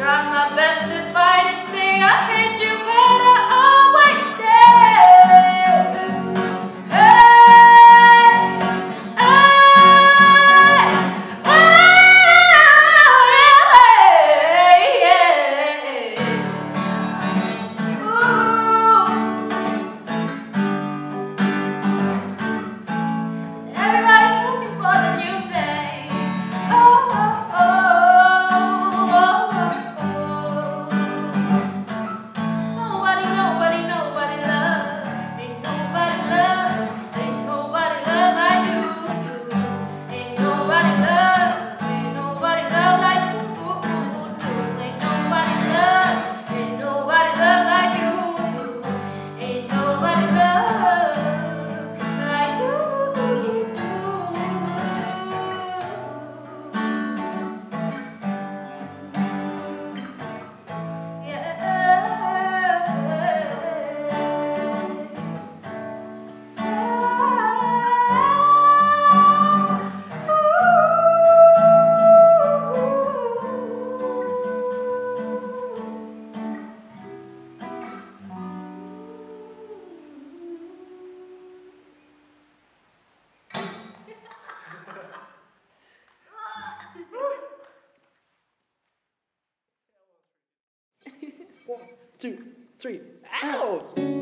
Try my best to. One, two, three. Ow!